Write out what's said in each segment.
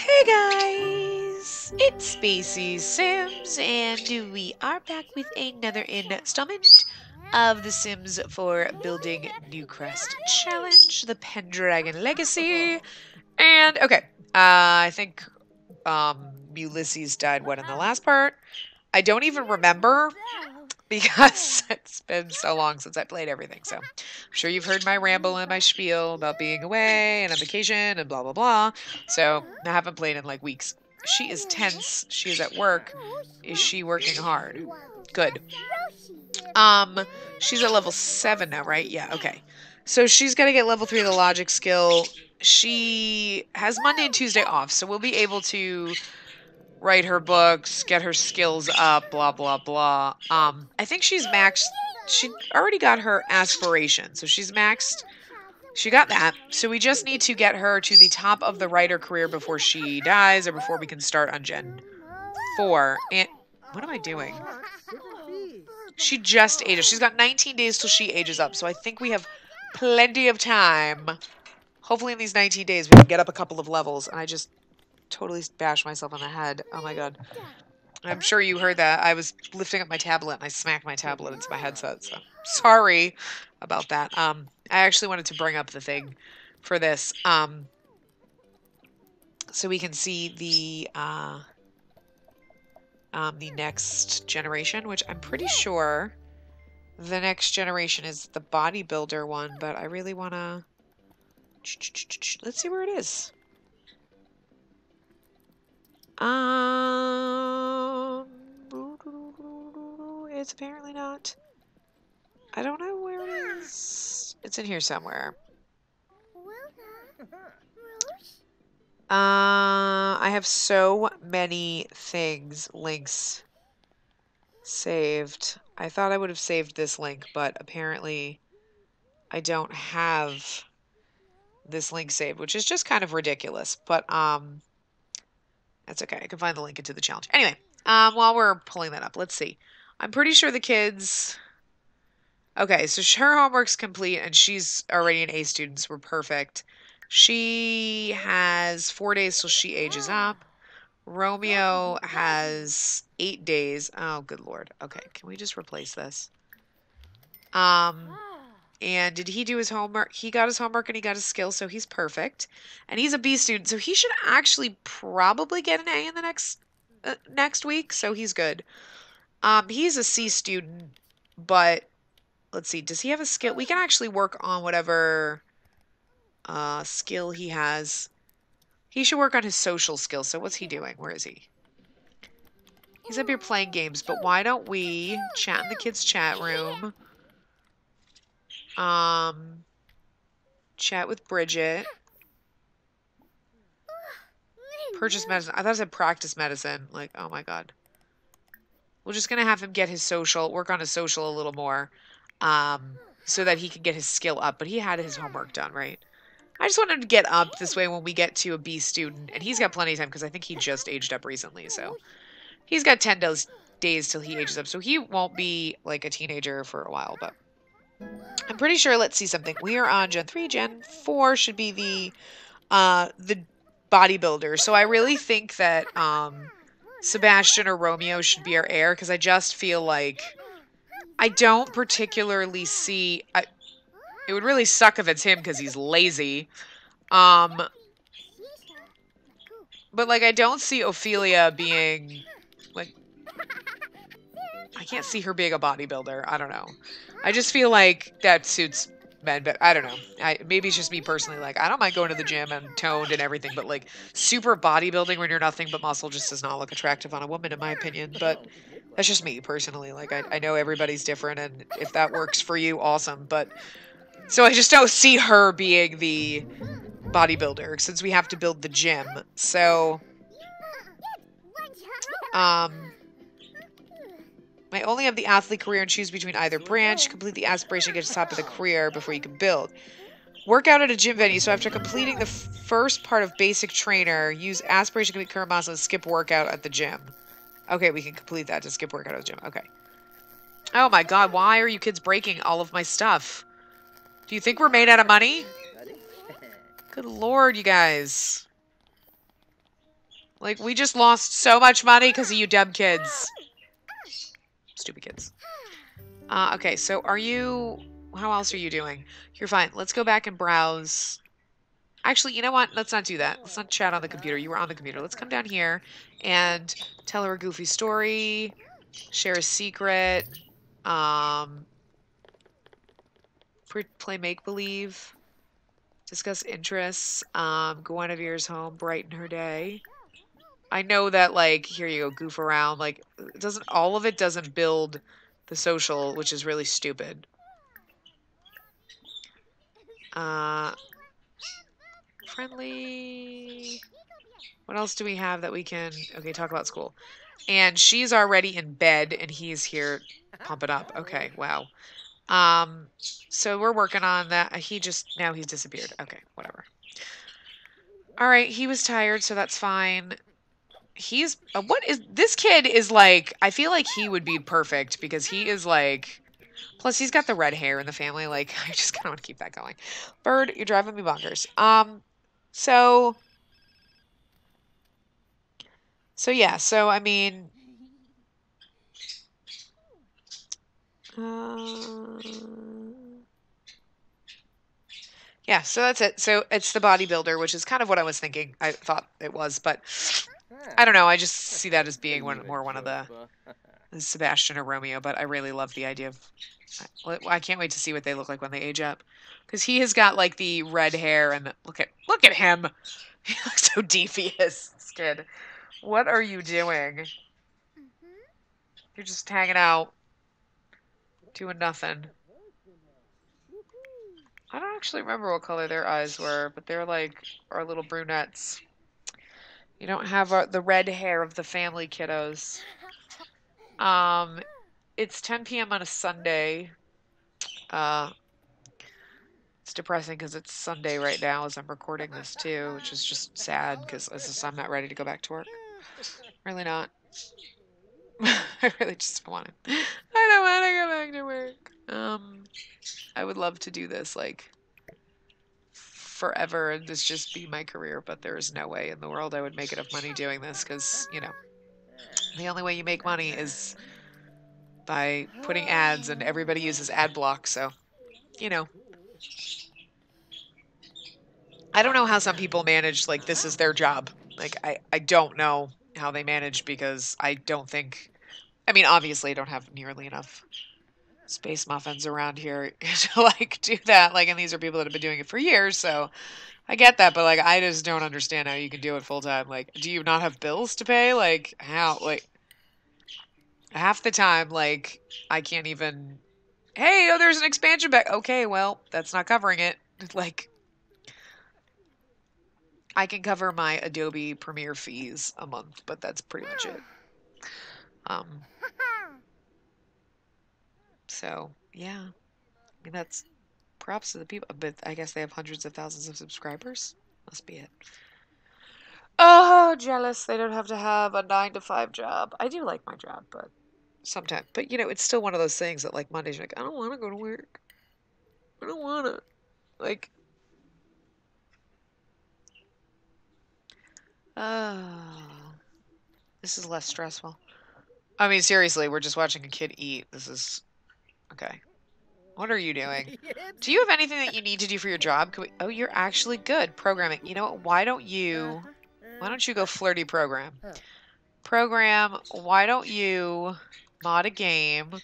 Hey guys, it's Spacey Sims, and we are back with another installment of The Sims 4 Building Newcrest Challenge, the Pendragon Legacy. And okay, uh, I think um, Ulysses died what in the last part. I don't even remember because it's been so long since I played everything. So I'm sure you've heard my ramble and my spiel about being away and on vacation and blah, blah, blah. So I haven't played in like weeks. She is tense. She is at work. Is she working hard? Good. Um, she's at level seven now, right? Yeah, okay. So she's got to get level three of the logic skill. She has Monday and Tuesday off, so we'll be able to write her books, get her skills up, blah blah blah. Um, I think she's maxed. She already got her aspiration, so she's maxed. She got that. So we just need to get her to the top of the writer career before she dies, or before we can start on Gen four. And what am I doing? She just ages. She's got 19 days till she ages up, so I think we have plenty of time. Hopefully in these 19 days we can get up a couple of levels, and I just totally bashed myself on the head. Oh my god. I'm sure you heard that. I was lifting up my tablet and I smacked my tablet into my headset. So sorry about that. Um, I actually wanted to bring up the thing for this. Um, so we can see the uh, um, the next generation, which I'm pretty sure the next generation is the bodybuilder one, but I really want to. Let's see where it is. Um, it's apparently not. I don't know where it is. It's in here somewhere. Uh, I have so many things, links saved. I thought I would have saved this link, but apparently I don't have this link saved, which is just kind of ridiculous. But, um, that's okay. I can find the link into the challenge. Anyway, um, while we're pulling that up, let's see. I'm pretty sure the kids... Okay, so her homework's complete, and she's already an A student, so we're perfect. She has four days till she ages up. Romeo has eight days. Oh, good lord. Okay, can we just replace this? Um, and did he do his homework? He got his homework and he got his skill, so he's perfect. And he's a B student, so he should actually probably get an A in the next uh, next week, so he's good. Um, he's a C student, but let's see, does he have a skill? We can actually work on whatever uh, skill he has. He should work on his social skills. So what's he doing? Where is he? He's up here playing games, but why don't we chat in the kids' chat room? Um, chat with Bridget. Purchase medicine. I thought I said practice medicine. Like, oh my god. We're just to have him get his social, work on his social a little more, um, so that he can get his skill up. But he had his homework done, right? I just want him to get up this way when we get to a B student. And he's got plenty of time because I think he just aged up recently. So he's got 10 days, days till he ages up. So he won't be like a teenager for a while, but I'm pretty sure, let's see something. We are on Gen 3. Gen 4 should be the uh, the bodybuilder. So I really think that um, Sebastian or Romeo should be our heir because I just feel like I don't particularly see... I, it would really suck if it's him because he's lazy. Um, but, like, I don't see Ophelia being, like... I can't see her being a bodybuilder. I don't know. I just feel like that suits men, but I don't know. I maybe it's just me personally. Like I don't mind going to the gym and toned and everything, but like super bodybuilding when you're nothing but muscle just does not look attractive on a woman, in my opinion. But that's just me personally. Like I, I know everybody's different, and if that works for you, awesome. But so I just don't see her being the bodybuilder since we have to build the gym. So um I only have the athlete career and choose between either branch. Complete the aspiration, get to the top of the career before you can build. Work out at a gym venue. So after completing the first part of basic trainer, use aspiration to complete current milestone, and skip workout at the gym. Okay, we can complete that to skip workout at the gym. Okay. Oh my god, why are you kids breaking all of my stuff? Do you think we're made out of money? Good lord, you guys. Like, we just lost so much money because of you dumb kids. Stupid kids. Uh, okay, so are you... How else are you doing? You're fine. Let's go back and browse. Actually, you know what? Let's not do that. Let's not chat on the computer. You were on the computer. Let's come down here and tell her a goofy story, share a secret, um, play make-believe, discuss interests, um, Guinevere's home, brighten her day. I know that, like, here you go, goof around. Like, doesn't, all of it doesn't build the social, which is really stupid. Uh, friendly. What else do we have that we can, okay, talk about school. And she's already in bed and he's here pumping up. Okay, wow. Um, so we're working on that. He just, now he's disappeared. Okay, whatever. All right, he was tired, so that's fine he's uh, what is this kid is like I feel like he would be perfect because he is like plus he's got the red hair in the family like I just kind of want to keep that going. Bird, you're driving me bonkers. Um so so yeah, so I mean uh, yeah, so that's it. So it's the bodybuilder, which is kind of what I was thinking. I thought it was, but I don't know. I just see that as being one more one of the Sebastian or Romeo, but I really love the idea of. I can't wait to see what they look like when they age up, because he has got like the red hair and the, look at look at him. He looks so devious, this kid. What are you doing? Mm-hmm. You're just hanging out, doing nothing. I don't actually remember what color their eyes were, but they're like our little brunettes. You don't have uh, the red hair of the family kiddos. Um, it's 10 p.m. on a Sunday. Uh, it's depressing because it's Sunday right now as I'm recording this too, which is just sad because I'm not ready to go back to work. Really not. I really just don't want to. I don't want to go back to work. Um, I would love to do this like forever and this just be my career, but there is no way in the world I would make enough money doing this because, you know, the only way you make money is by putting ads and everybody uses ad block, so, you know. I don't know how some people manage, like, this is their job. Like, I, I don't know how they manage because I don't think, I mean, obviously I don't have nearly enough space muffins around here to like do that. Like, and these are people that have been doing it for years, so I get that, but like, I just don't understand how you can do it full time. Like, do you not have bills to pay? Like, how? Like, half the time, like, I can't even. Hey, oh, there's an expansion back. Okay, well, that's not covering it. Like, I can cover my Adobe Premiere fees a month, but that's pretty much it. Um, so, yeah. I mean, that's props to the people. But I guess they have hundreds of thousands of subscribers. Must be it. Oh, jealous. They don't have to have a 9 to 5 job. I do like my job, but sometimes. But, you know, it's still one of those things that, like, Mondays, you're like, I don't want to go to work. I don't want to. Like, oh, this is less stressful. I mean, seriously, we're just watching a kid eat. This is Okay. What are you doing? Do you have anything that you need to do for your job? We, oh, you're actually good. Programming. You know what? Why don't you... Why don't you go flirty program? Program, why don't you mod a game? Why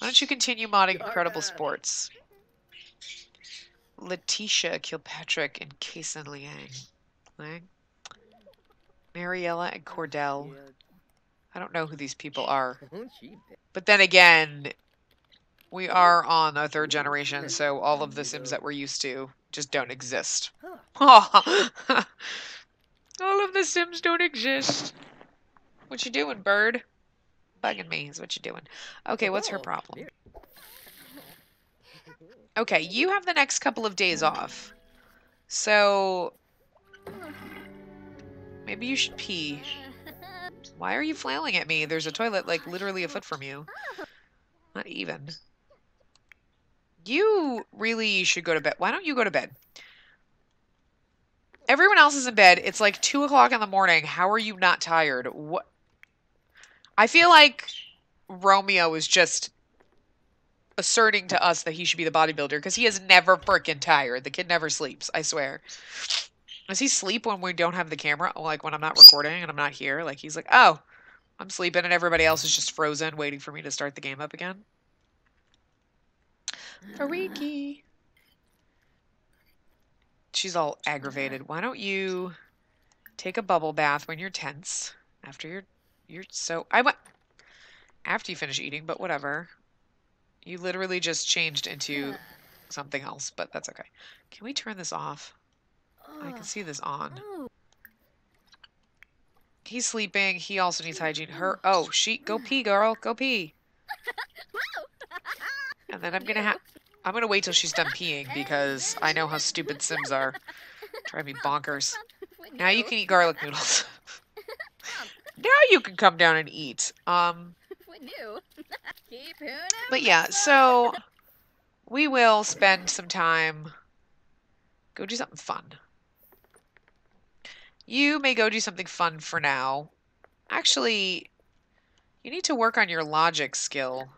don't you continue modding Incredible Sports? Letitia Kilpatrick and Kason Liang. Liang? Mariella and Cordell. I don't know who these people are. But then again, we are on a third generation, so all of the Sims that we're used to just don't exist. all of the Sims don't exist. What you doing, bird? Bugging me is what you doing. Okay, what's her problem? Okay, you have the next couple of days off. So... Maybe you should pee. Why are you flailing at me? There's a toilet, like, literally a foot from you. Not even. You really should go to bed. Why don't you go to bed? Everyone else is in bed. It's like 2 o'clock in the morning. How are you not tired? What? I feel like Romeo is just asserting to us that he should be the bodybuilder because he is never freaking tired. The kid never sleeps, I swear. Does he sleep when we don't have the camera? Like when I'm not recording and I'm not here? Like he's like, oh, I'm sleeping and everybody else is just frozen waiting for me to start the game up again. Fariki. She's all aggravated. Why don't you take a bubble bath when you're tense after you're you're so I went after you finish eating, but whatever. You literally just changed into something else, but that's okay. Can we turn this off? I can see this on. Oh. He's sleeping. He also needs hygiene. Her. Oh, she. Go pee, girl. Go pee. And then I'm gonna have. I'm gonna wait till she's done peeing because I know how stupid Sims are. Drive me bonkers. Now you can eat garlic noodles. now you can come down and eat. Um. But yeah, so we will spend some time. Go do something fun. You may go do something fun for now. Actually, you need to work on your logic skill.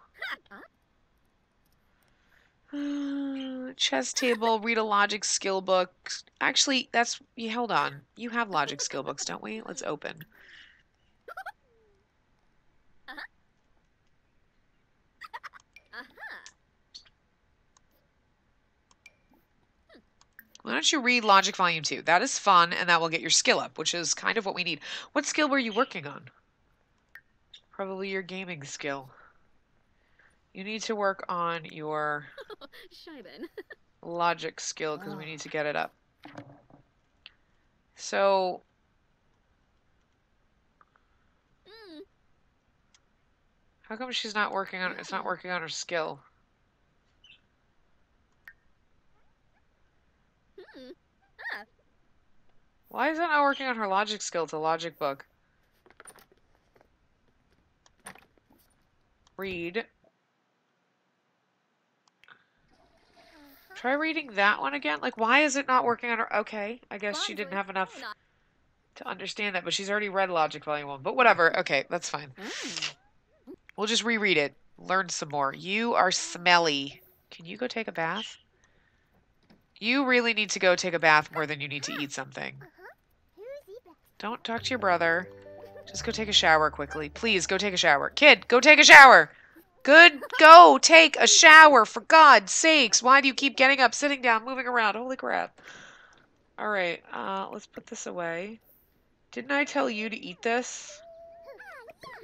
Chess table, read a logic skill book. Actually, that's... You hold on. You have logic skill books, don't we? Let's open. Why don't you read Logic Volume 2? That is fun, and that will get your skill up, which is kind of what we need. What skill were you working on? Probably your gaming skill. You need to work on your logic skill because we need to get it up. So, mm. how come she's not working on it's not mm. working on her skill? Hmm. Ah. Why is it not working on her logic skill? It's a logic book. Read. Try reading that one again. Like, why is it not working on her? Okay, I guess she didn't have enough to understand that, but she's already read Logic Volume 1. But whatever. Okay, that's fine. We'll just reread it. Learn some more. You are smelly. Can you go take a bath? You really need to go take a bath more than you need to eat something. Don't talk to your brother. Just go take a shower quickly. Please, go take a shower. Kid, go take a shower. Good. Go take a shower, for God's sakes. Why do you keep getting up, sitting down, moving around? Holy crap. All right, uh, let's put this away. Didn't I tell you to eat this?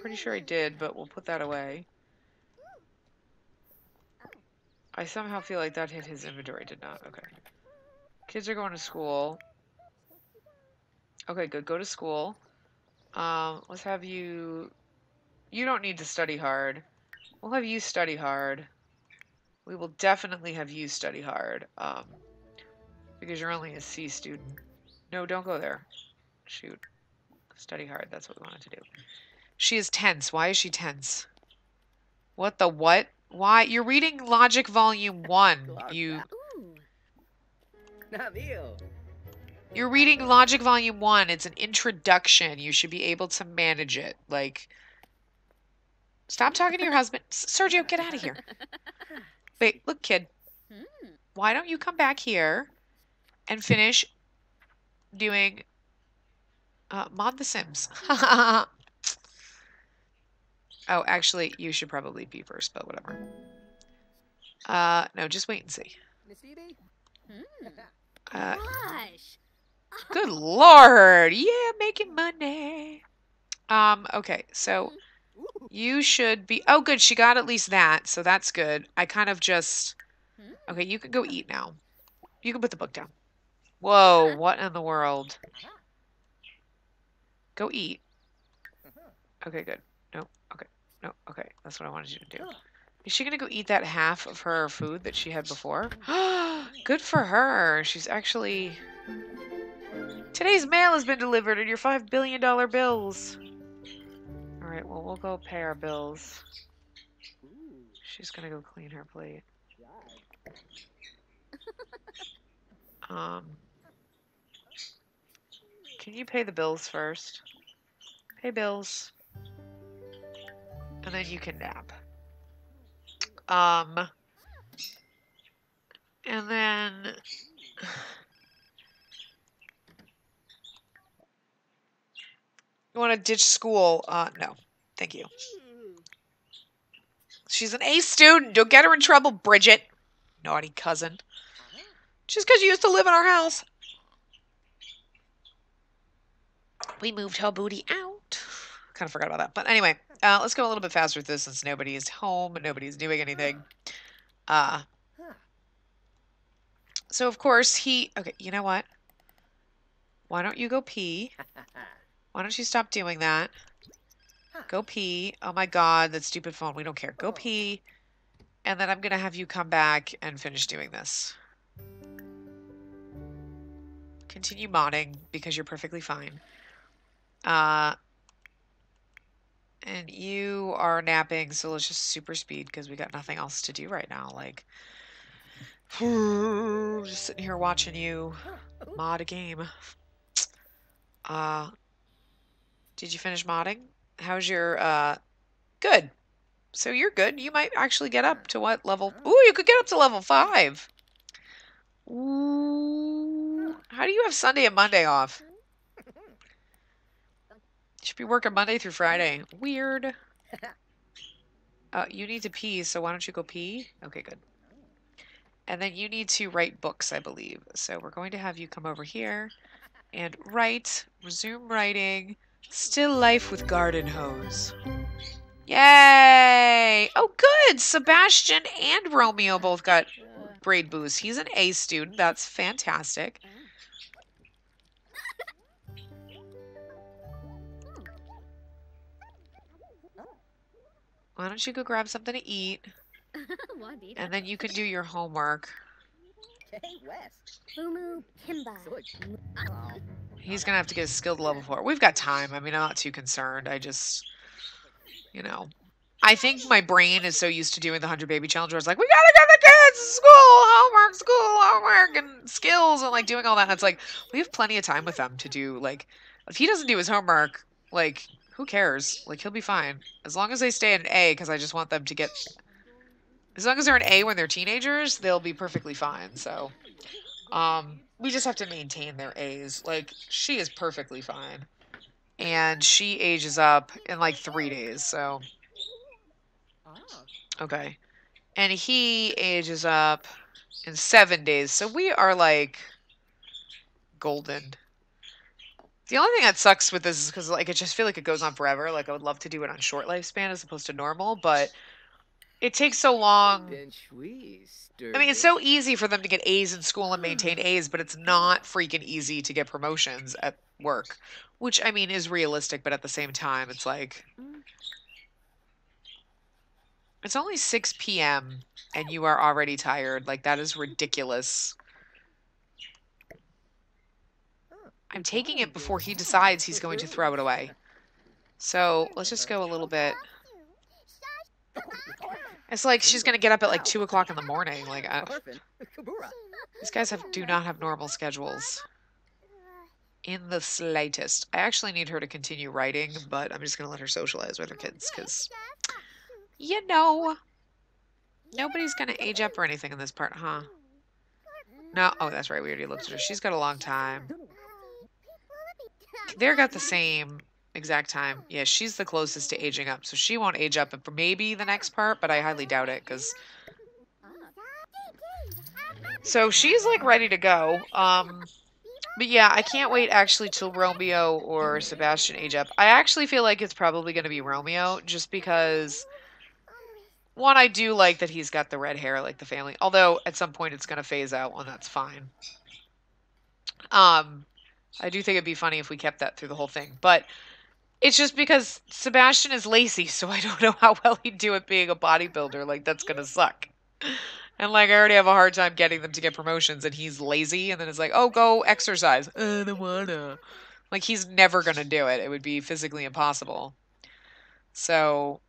Pretty sure I did, but we'll put that away. I somehow feel like that hit his inventory. Did not. Okay. Kids are going to school. Okay, good. Go to school. Um, let's have you... You don't need to study hard. We'll have you study hard. We will definitely have you study hard. Um, because you're only a C student. No, don't go there. Shoot. Study hard. That's what we wanted to do. She is tense. Why is she tense? What the what? Why? You're reading Logic Volume 1. You... You're reading Logic Volume 1. It's an introduction. You should be able to manage it. Like... Stop talking to your husband. Sergio, get out of here. Wait, look, kid. Why don't you come back here and finish doing uh, Mod The Sims? Oh, actually, you should probably be first, but whatever. Uh, no, just wait and see. Uh, good lord! Yeah, making money! Um, okay, so you should be... Oh, good, she got at least that, so that's good. I kind of just... Okay, you can go eat now. You can put the book down. Whoa, what in the world? Go eat. Okay, good. No. Okay. No. Okay. That's what I wanted you to do. Is she going to go eat that half of her food that she had before? Good for her. She's actually... Today's mail has been delivered and your $5 billion bills. Well, go pay our bills. She's to go clean her plate. Um... can you pay the bills first? Pay bills. And then you can nap. Um, and then... You want to ditch school? Uh, no. Thank you. She's an A student. Don't get her in trouble, Bridget. Naughty cousin. Just because you used to live in our house. We moved her booty out. Kind of forgot about that. But anyway, uh, let's go a little bit faster with this since nobody is home and nobody's doing anything. Uh, so, of course, he... Okay, you know what? Why don't you go pee? Why don't you stop doing that? Go pee. Oh my god, that stupid phone. We don't care. Go pee. And then I'm going to have you come back and finish doing this. Continue modding because you're perfectly fine. Uh, and you are napping, so let's just super speed because we got nothing else to do right now. Like, just sitting here watching you mod a game. Uh, did you finish modding? How's your, uh, good. So you're good. You might actually get up to what level? Ooh, you could get up to level five. Ooh. How do you have Sunday and Monday off? You should be working Monday through Friday. Weird. Uh, you need to pee, so why don't you go pee? Okay, good. And then you need to write books, I believe. So we're going to have you come over here and write, resume writing, still life with garden hose. Yay! Oh, good! Sebastian and Romeo both got grade boost. He's an A student. That's fantastic. Why don't you go grab something to eat? And then you can do your homework. He's gonna have to get a skilled level four. We've got time. I mean, I'm not too concerned. I just, you know, I think my brain is so used to doing the 100 baby challenge where it's like, we gotta get the kids to school, homework, school, homework, and skills, and like doing all that. And it's like, we have plenty of time with them to do, like, if he doesn't do his homework, like, who cares? Like, he'll be fine. As long as they stay in A, because I just want them to get, as long as they're in A when they're teenagers, they'll be perfectly fine. So, um, we just have to maintain their A's. Like, she is perfectly fine. And she ages up in like three days, so oh. Okay. And he ages up in seven days. So we are like golden. The only thing that sucks with this is because like I just feel like it goes on forever. Like I would love to do it on short lifespan as opposed to normal, but it takes so long. I mean, it's so easy for them to get A's in school and maintain A's, but it's not freaking easy to get promotions at work, which I mean is realistic, but at the same time, it's like it's only 6 p.m. and you are already tired. Like, that is ridiculous. I'm taking it before he decides he's going to throw it away. So, let's just go a little bit. It's like she's going to get up at like 2 o'clock in the morning. Like, uh, I, these guys have do not have normal schedules. In the slightest. I actually need her to continue writing, but I'm just going to let her socialize with her kids because you know, nobody's going to age up or anything in this part, huh? No. Oh, that's right. We already looked at her. She's got a long time. They're got the same exact time. Yeah, she's the closest to aging up, so she won't age up maybe the next part, but I highly doubt it because. So she's like ready to go. Um, but yeah, I can't wait actually till Romeo or Sebastian age up. I actually feel like it's probably going to be Romeo just because one, I do like that he's got the red hair like the family. Although at some point it's gonna phase out, and that's fine. Um, I do think it'd be funny if we kept that through the whole thing, but it's just because Sebastian is lazy, so I don't know how well he'd do at being a bodybuilder. Like that's gonna suck. And like I already have a hard time getting them to get promotions, and he's lazy, and then it's like, oh, go exercise. I don't wanna. Like he's never gonna do it. It would be physically impossible. So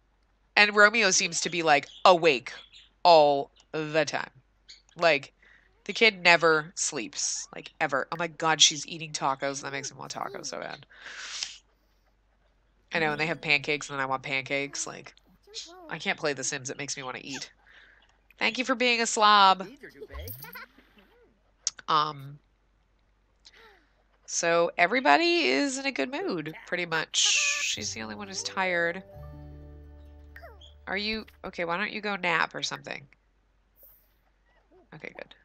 and Romeo seems to be like awake all the time. Like The kid never sleeps, like ever. Oh my god, she's eating tacos. That makes me want tacos so bad. I know, and they have pancakes, and then I want pancakes. Like, I can't play The Sims. It makes me want to eat. Thank you for being a slob. Um. So everybody is in a good mood, pretty much. She's the only one who's tired. Are you... Okay, why don't you go nap or something? Okay, good.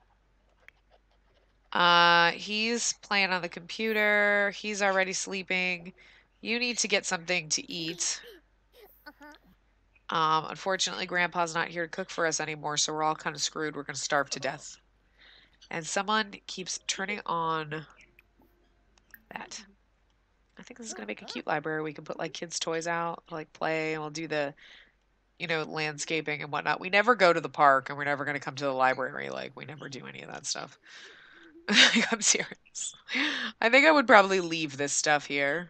Uh, he's playing on the computer. He's already sleeping. You need to get something to eat. Um, unfortunately, Grandpa's not here to cook for us anymore, so we're all kind of screwed. We're going to starve to death. And someone keeps turning on that. I think this is going to make a cute library. We can put, like, kids' toys out, like, play, and we'll do the, you know, landscaping and whatnot. We never go to the park, and we're never going to come to the library. Like, we never do any of that stuff. I'm serious. I think I would probably leave this stuff here.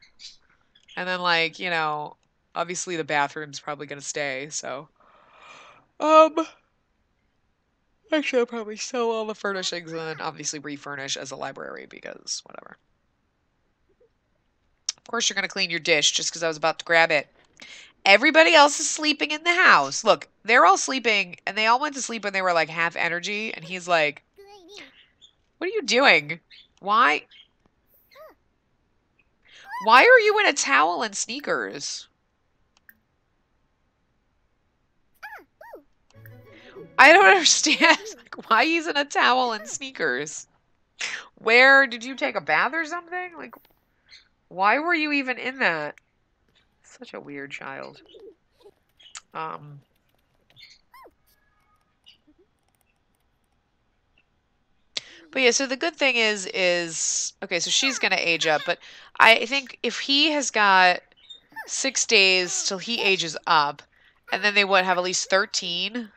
And then, like, you know, obviously the bathroom's probably to stay, so. Um. Actually, I'll probably sell all the furnishings and then obviously refurnish as a library because whatever. Of course, you're to clean your dish just because I was about to grab it. Everybody else is sleeping in the house. Look, they're all sleeping and they all went to sleep when they were like half energy. And he's like, What are you doing? Why? Why are you in a towel and sneakers? I don't understand like, why he's in a towel and sneakers. Where did you take a bath or something? Like, why were you even in that? Such a weird child. Um. But yeah, so the good thing is, is, okay, so she's going to age up, but I think if he has got six days till he ages up, and then they would have at least 13,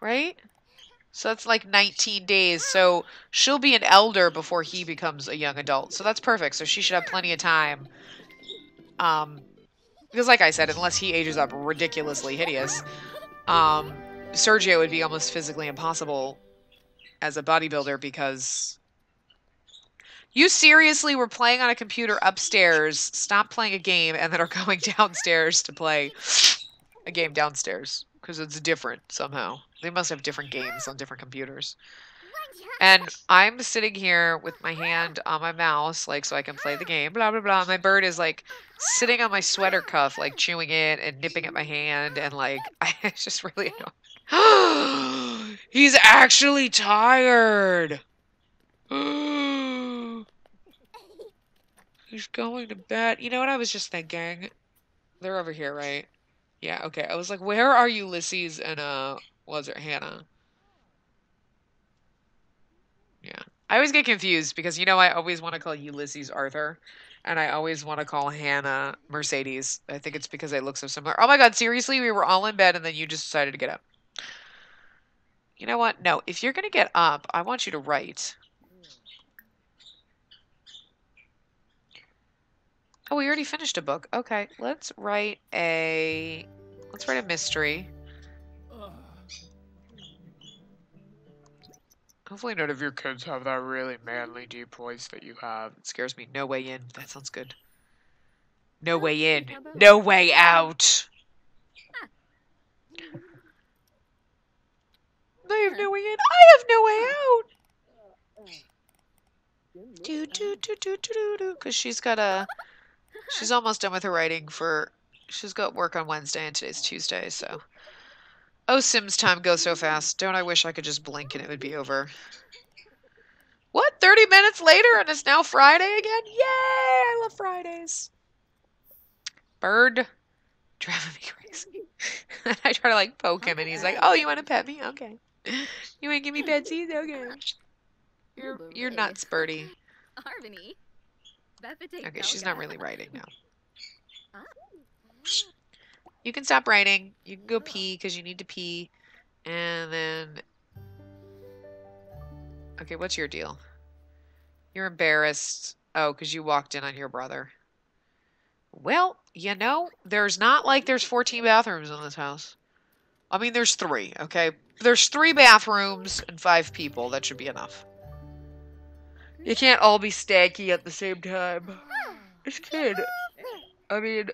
right? So that's like 19 days. So she'll be an elder before he becomes a young adult. So that's perfect. So she should have plenty of time. Um, because like I said, unless he ages up ridiculously hideous, um, Sergio would be almost physically impossible as a bodybuilder because you seriously were playing on a computer upstairs, stop playing a game, and then are going downstairs to play a game downstairs because it's different somehow. They must have different games on different computers. And I'm sitting here with my hand on my mouse, like, so I can play the game, blah, blah, blah. My bird is, like, sitting on my sweater cuff, like, chewing it and nipping at my hand, and, like, I just really annoying. He's actually tired. He's going to bed. You know what I was just thinking? They're over here, right? Yeah, okay. I was like, where are Ulysses and, uh, was it Hannah? Yeah. I always get confused because, you know, I always want to call Ulysses Arthur. And I always want to call Hannah Mercedes. I think it's because they look so similar. Oh my god, seriously? We were all in bed and then you just decided to get up. You know what? No, if you're going to get up, I want you to write. Oh, we already finished a book. Okay, let's write a... Let's write a mystery. Hopefully none of your kids have that really manly deep voice that you have. It scares me. No way in. That sounds good. No way in. No way out. I have no way in. I have no way out. Do do do do do do do. Because she's got a. She's almost done with her writing for. She's got work on Wednesday and today's Tuesday, so. Oh, Sims time goes so fast. Don't I wish I could just blink and it would be over. What? 30 minutes later and it's now Friday again? Yay! I love Fridays. Bird. Driving me crazy. I try to like poke him and he's like, oh, you want to pet me? Okay. You ain't give me petsies? Okay. You're, you're nuts, Birdie. Okay, she's not really writing now. You can stop writing. You can go pee because you need to pee. And then... Okay, what's your deal? You're embarrassed. Oh, because you walked in on your brother. Well, you know, there's not like there's 14 bathrooms in this house. I mean, there's three, okay? There's three bathrooms and five people. That should be enough. You can't all be stanky at the same time. This kid, I mean...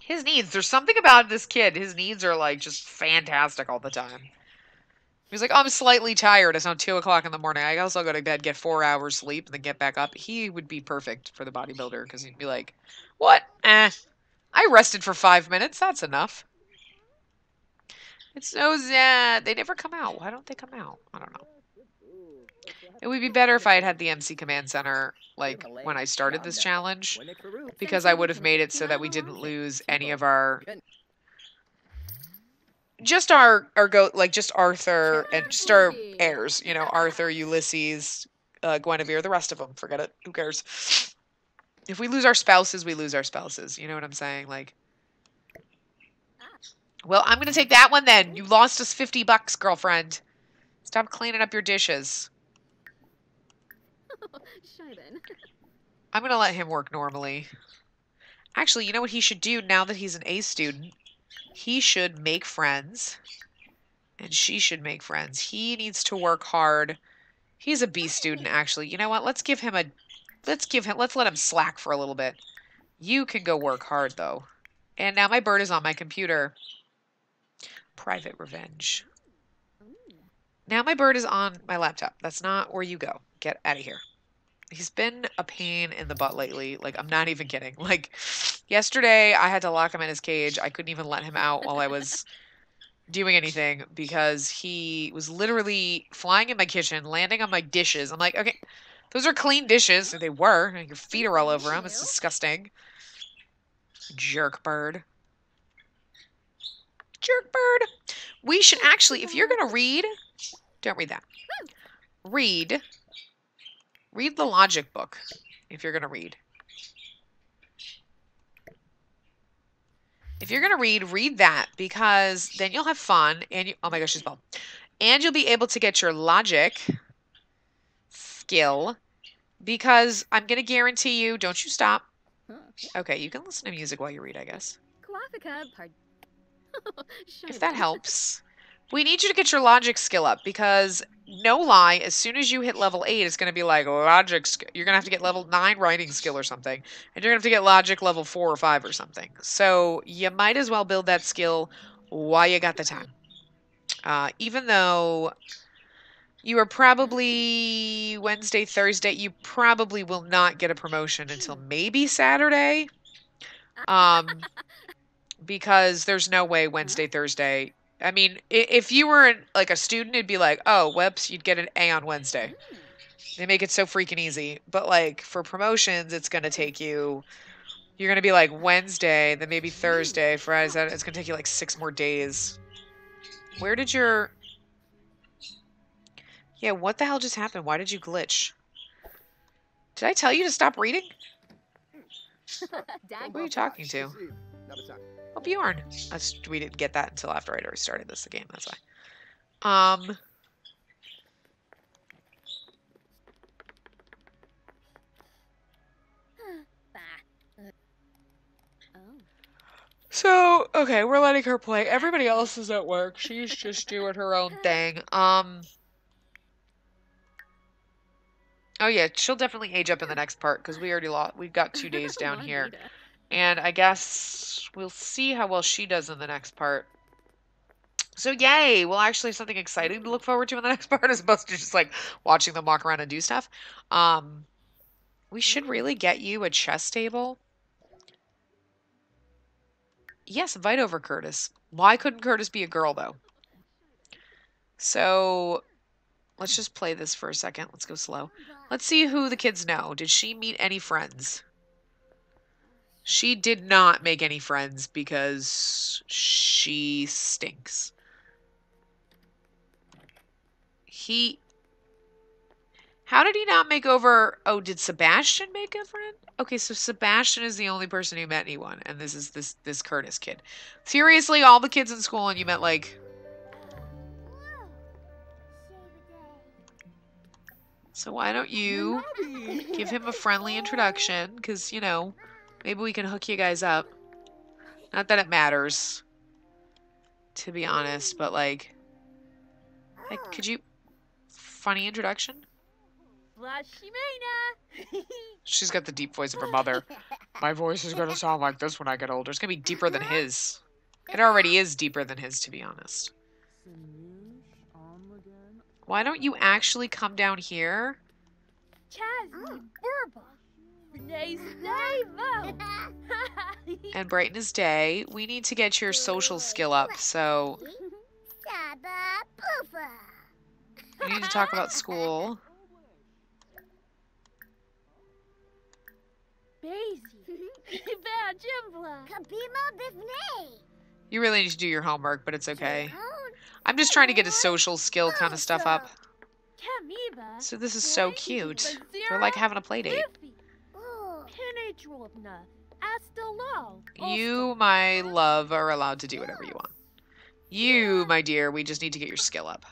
His needs, there's something about this kid. His needs are like just fantastic all the time. He's like, I'm slightly tired. It's now 2 o'clock in the morning. I also go to bed, get four hours sleep, and then get back up. He would be perfect for the bodybuilder because he'd be like, what? Eh. I rested for five minutes. That's enough. It's so sad. They never come out. Why don't they come out? I don't know. It would be better if I had had the MC Command Center, like, when I started this challenge, because I would have made it so that we didn't lose any of our... Just our, our go, like, just Arthur and just our heirs, you know, Arthur, Ulysses, uh, Guinevere, the rest of them. Forget it. Who cares? If we lose our spouses, we lose our spouses. You know what I'm saying? Like, well, I'm going to take that one then. You lost us 50 bucks, girlfriend. Stop cleaning up your dishes. I'm going to let him work normally. Actually, you know what he should do now that he's an A student? He should make friends. And she should make friends. He needs to work hard. He's a B student, actually. You know what? Let's give him a... Let's give him... Let's let him slack for a little bit. You can go work hard, though. And now my bird is on my computer. Private revenge. Now my bird is on my laptop. That's not where you go. Get out of here. He's been a pain in the butt lately. Like, I'm not even kidding. Like, yesterday I had to lock him in his cage. I couldn't even let him out while I was doing anything because he was literally flying in my kitchen, landing on my dishes. I'm like, okay, those are clean dishes. They were. Your feet are all over them. It's disgusting. Jerk bird. Jerk bird. We should actually, if you're going to read, don't read that. Hmm. Read Read the logic book if you're going to read. If you're going to read, read that because then you'll have fun and you, oh my gosh, she's bald. And you'll be able to get your logic skill because I'm going to guarantee you, don't you stop. Hmm. Okay, you can listen to music while you read, I guess. if that helps. We need you to get your logic skill up because no lie, as soon as you hit level 8, it's going to be like logic. You're going to have to get level 9 writing skill or something. And you're going to have to get logic level 4 or 5 or something. So you might as well build that skill while you got the time. Uh, even though you are probably Wednesday, Thursday, you probably will not get a promotion until maybe Saturday. Um, because there's no way Wednesday, Thursday I mean, if you were like a student, it'd be like, oh, whoops, you'd get an A on Wednesday. They make it so freaking easy. But like for promotions, it's gonna take you. You're gonna be like Wednesday, then maybe Thursday, Friday. It's gonna take you like six more days. Where did your? Yeah, what the hell just happened? Why did you glitch? Did I tell you to stop reading? Who are you talking to? Oh, Bjorn. That's, we didn't get that until after I'd already started this game. That's why. Um. So, okay, we're letting her play. Everybody else is at work. She's just doing her own thing. Um. Oh yeah, she'll definitely age up in the next part because we already lost. We've got two days down here. And I guess we'll see how well she does in the next part. So yay! We'll actually something exciting to look forward to in the next part as opposed to just like watching them walk around and do stuff. Um, we should really get you a chess table. Yes, invite over Curtis. Why couldn't Curtis be a girl though? So let's just play this for a second. Let's go slow. Let's see who the kids know. Did she meet any friends? She did not make any friends because she stinks. He... How did he not make over... Oh, did Sebastian make a friend? Okay, so Sebastian is the only person who met anyone, and this is this this Curtis kid. Seriously, all the kids in school, and you met, like... So why don't you give him a friendly introduction? Because, you know, Maybe we can hook you guys up. Not that it matters, to be honest, but like, hey, could you, funny introduction? She's got the deep voice of her mother. My voice is gonna sound like this when I get older. It's gonna be deeper than his. It already is deeper than his, to be honest. Why don't you actually come down here? And brighten his day. We need to get your social skill up, so we need to talk about school. You really need to do your homework, but it's okay. I'm just trying to get a social skill kind of stuff up. So this is so cute. They're like having a play date. You, my love, are allowed to do whatever you want. You, my dear, we just need to get your skill up.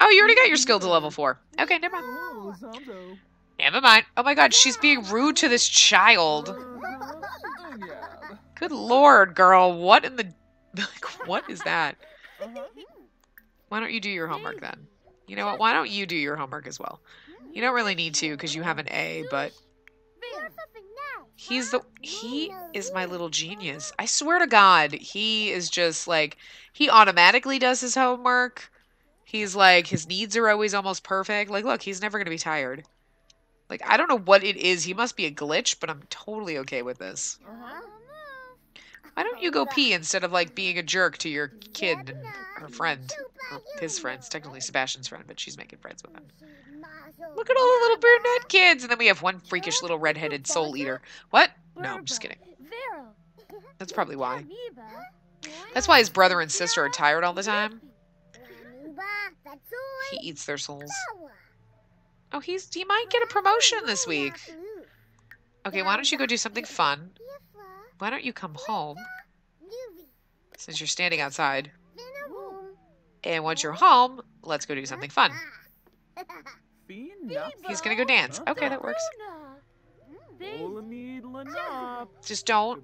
Oh, you already got your skill to level 4. Okay, never mind. Never mind. Oh my god, she's being rude to this child. Oh, Good lord, girl. What in the... Like, what is that? Why don't you do your homework then? You know what? Why don't you do your homework as well? You don't really need to because you have an A, but... He's the... He is my little genius. I swear to God, he is just like... He automatically does his homework. He's like... His needs are always almost perfect. Like, look, he's never to be tired. Like, I don't know what it is. He must be a glitch, but I'm totally okay with this. Uh-huh. Why don't you go pee instead of, like, being a jerk to your kid and her friend? Or his friends. Technically Sebastian's friend, but she's making friends with him. Look at all the little brunette kids! And then we have one freakish little redheaded soul eater. What? No, I'm just kidding. That's probably why. That's why his brother and sister are tired all the time. He eats their souls. Oh, he's he might get a promotion this week. Okay, why don't you go do something fun? Why don't you come home? Since you're standing outside. And once you're home, let's go do something fun. He's gonna go dance. Okay, that works. Just don't.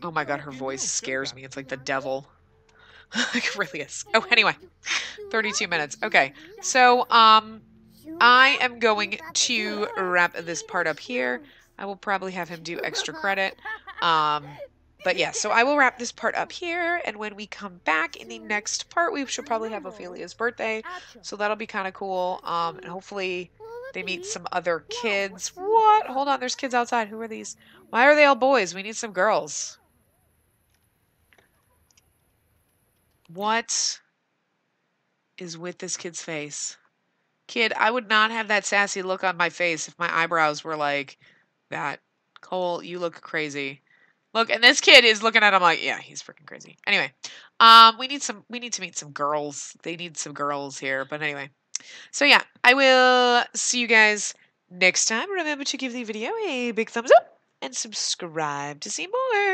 Oh my god, her voice scares me. It's like the devil. it really is. Oh, anyway. 32 minutes. Okay. So, um, I am going to wrap this part up here. I will probably have him do extra credit. Um, but yeah, so I will wrap this part up here, and when we come back in the next part, we should probably have Ophelia's birthday, so that'll be kind of cool. Um, and hopefully they meet some other kids. What? Hold on, there's kids outside. Who are these? Why are they all boys? We need some girls. What is with this kid's face? Kid, I would not have that sassy look on my face if my eyebrows were like that. Cole, you look crazy. Look, and this kid is looking at him like, yeah, he's freaking crazy. Anyway, um, we need some, we need to meet some girls. They need some girls here. But anyway, so yeah, I will see you guys next time. Remember to give the video a big thumbs up and subscribe to see more.